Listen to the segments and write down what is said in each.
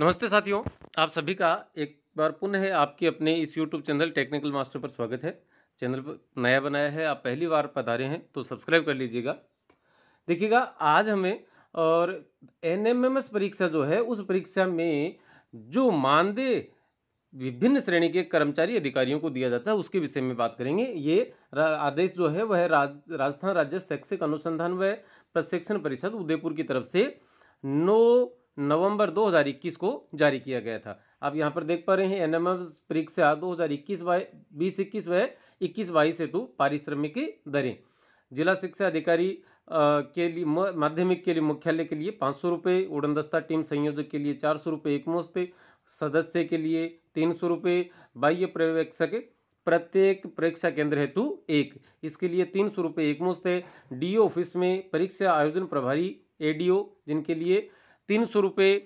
नमस्ते साथियों, आप सभी का एक बार पुनः आपके अपने इस YouTube चैनल टेक्निकल मास्टर पर स्वागत है। चैनल पर नया बनाया है, आप पहली बार पधारे हैं तो सब्सक्राइब कर लीजिएगा। देखिएगा, आज हमें और NMMS परीक्षा जो है, उस परीक्षा में जो मानदेय विभिन्न श्रेणी के कर्मचारी अधिकारियों को दिया जाता है, उसके विषय में बात करेंगे। ये आदेश जो है, वह राज, राजस्थान राज्य शैक्षिक अनुसंधान व प्रशिक्षण परिषद उदयपुर की तरफ़ से नौ नवंबर 2021 को जारी किया गया था। आप यहाँ पर देख पा रहे हैं एनएमएस परीक्षा दो 2021 बाई बीस इक्कीस व इक्कीस बाईस हेतु पारिश्रमिक दरें। जिला शिक्षा अधिकारी के लिए माध्यमिक के लिए मुख्यालय के लिए पाँच सौ रुपये उड़न दस्ता टीम संयोजक के लिए चार सौ रुपये एक मुश्त सदस्य के लिए तीन सौ रुपये बाह्य पर्यवेक्षक प्रत्येक परीक्षा केंद्र हेतु एक। इसके लिए तीन सौ रुपये एक मुश्त है डी ऑफ़िस में परीक्षा आयोजन प्रभारी, एडीओ, जिनके लिए तीन सौ रुपये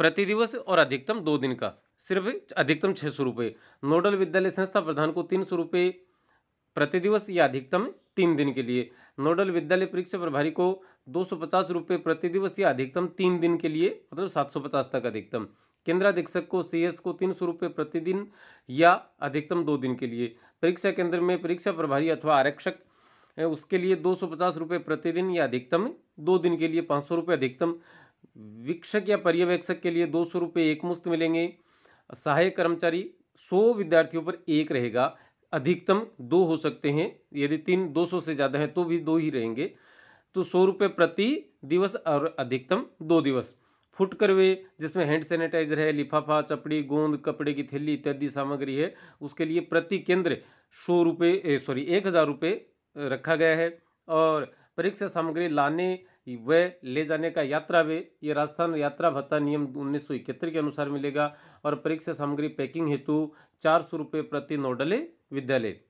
प्रति दिवस और अधिकतम दो दिन का। सिर्फ़ अधिकतम छः सौ रुपये। नोडल विद्यालय संस्था प्रधान को तीन सौ रुपये प्रति दिवस या अधिकतम तीन दिन के लिए। नोडल विद्यालय परीक्षा प्रभारी को दो सौ पचास रुपये प्रति दिवस या अधिकतम तीन दिन के लिए मतलब सात सौ पचास तक अधिकतम। केंद्राधीक्षक को सी एस को तीन सौ रुपये प्रतिदिन या अधिकतम दो दिन के लिए। परीक्षा केंद्र में परीक्षा प्रभारी अथवा आरक्षक, उसके लिए दो सौ पचास रुपये प्रतिदिन या अधिकतम दो दिन के लिए, पाँच सौ रुपये अधिकतम वीक्षक या पर्यवेक्षक के लिए दो सौ रुपये एक मुश्त मिलेंगे। सहायक कर्मचारी सौ विद्यार्थियों पर एक रहेगा। अधिकतम दो हो सकते हैं। यदि तीन दो सौ से ज़्यादा है तो भी दो ही रहेंगे। तो सौ रुपये प्रति दिवस और अधिकतम दो दिवस। फुटकर वे, जिसमें हैंड सैनिटाइजर है, लिफाफा, चपड़ी, गोंद, कपड़े की थैली इत्यादि सामग्री है, उसके लिए प्रति केंद्र सौ रुपये सॉरी, एक हज़ार रुपये रखा गया है। और परीक्षा सामग्री लाने व ले जाने का यात्रा वे ये राजस्थान यात्रा भत्ता नियम उन्नीस सौ इकहत्तर के अनुसार मिलेगा और परीक्षा सामग्री पैकिंग हेतु चार सौ रुपये प्रति नोडले विद्यालय।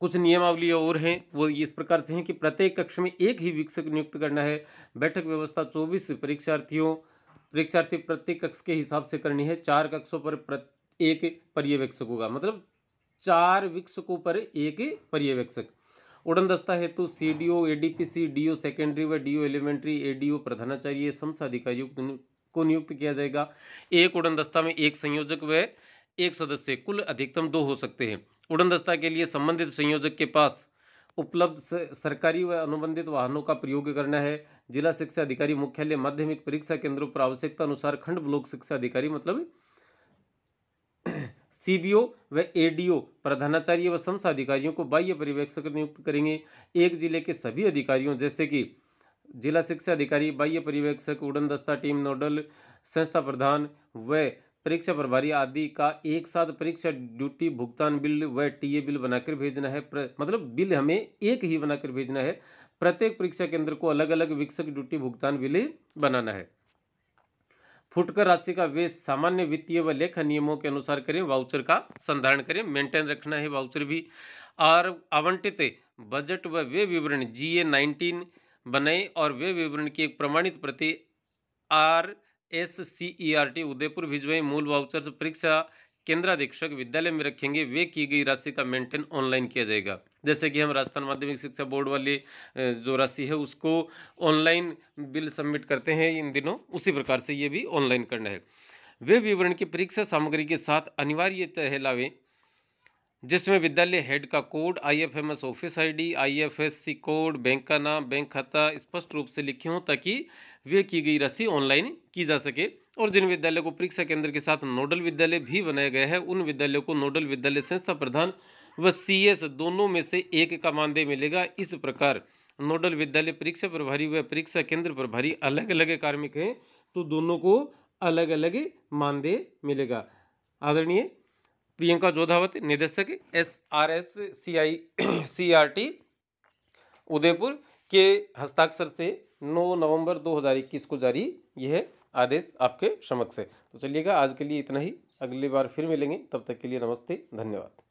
कुछ नियमावली और हैं, वो इस प्रकार से हैं कि प्रत्येक कक्ष में एक ही विक्षक नियुक्त करना है। बैठक व्यवस्था चौबीस परीक्षार्थियों, परीक्षार्थी प्रत्येक कक्ष के हिसाब से करनी है। चार कक्षों पर, एक पर्यवेक्षक होगा मतलब चार विक्षकों पर एक पर्यवेक्षक। उड़न दस्ता हेतु C D O A D P C D O secondary व D O elementary A D O प्रधानाचार्य समस्त अधिकारियों को नियुक्त किया जाएगा। एक उड़न दस्ता में एक संयोजक व एक सदस्य, कुल अधिकतम दो हो सकते हैं। उड़न दस्ता के लिए संबंधित संयोजक के पास उपलब्ध सरकारी व अनुबंधित वाहनों का प्रयोग करना है। जिला शिक्षा अधिकारी मुख्यालय, माध्यमिक परीक्षा केंद्रों पर आवश्यकता अनुसार खंड ब्लॉक शिक्षा अधिकारी मतलब सीबीओ व एडीओ प्रधानाचार्य व संस्था अधिकारियों को बाह्य पर्यवेक्षक नियुक्त करेंगे। एक ज़िले के सभी अधिकारियों, जैसे कि जिला शिक्षा अधिकारी, बाह्य पर्यवेक्षक उड़न दस्ता टीम, नोडल संस्था प्रधान व परीक्षा प्रभारी आदि का एक साथ परीक्षा ड्यूटी, भुगतान बिल व टीए बिल बनाकर भेजना है। मतलब बिल हमें एक ही बनाकर भेजना है। प्रत्येक परीक्षा केंद्र को अलग अलग विक्षक ड्यूटी, भुगतान बिल बनाना है। फुटकर राशि का वे सामान्य वित्तीय व लेखा नियमों के अनुसार करें। वाउचर का संधारण करें। मेंटेन रखना है वाउचर भी। और आवंटित बजट व वे विवरण जी ए नाइनटीन बनाए और वे विवरण की एक प्रमाणित प्रति R S C E R T Udaipur भिजवाएँ। मूल वाउचर परीक्षा केंद्राधीक्षक विद्यालय में रखेंगे। वे की गई राशि का मेंटेन ऑनलाइन किया जाएगा। जैसे कि हम राजस्थान माध्यमिक शिक्षा बोर्ड वाले जो राशि है, उसको ऑनलाइन बिल सबमिट करते हैं इन दिनों। उसी प्रकार से ये भी ऑनलाइन करना है। वे विवरण की परीक्षा सामग्री के साथ अनिवार्य तहलावे जिसमें विद्यालय हेड का code, IFMS office ID, IFSC code, bank का नाम, बैंक खाता स्पष्ट रूप से लिखे हों, ताकि वे की गई राशि ऑनलाइन की जा सके। और जिन विद्यालय को परीक्षा केंद्र के साथ नोडल विद्यालय भी बनाया गया है, उन विद्यालयों को नोडल विद्यालय संस्था प्रधान व सीएस दोनों में से एक का मानदेय मिलेगा। इस प्रकार नोडल विद्यालय परीक्षा प्रभारी व परीक्षा केंद्र प्रभारी अलग अलग कार्मिक हैं तो दोनों को अलग अलग मानदेय मिलेगा। आदरणीय प्रियंका जोधावत, निदेशक S R S C I C R T Udaipur के हस्ताक्षर से 9 नवंबर 2021 को जारी यह आदेश आपके समक्ष है। तो चलिएगा, आज के लिए इतना ही। अगली बार फिर मिलेंगे, तब तक के लिए नमस्ते, धन्यवाद।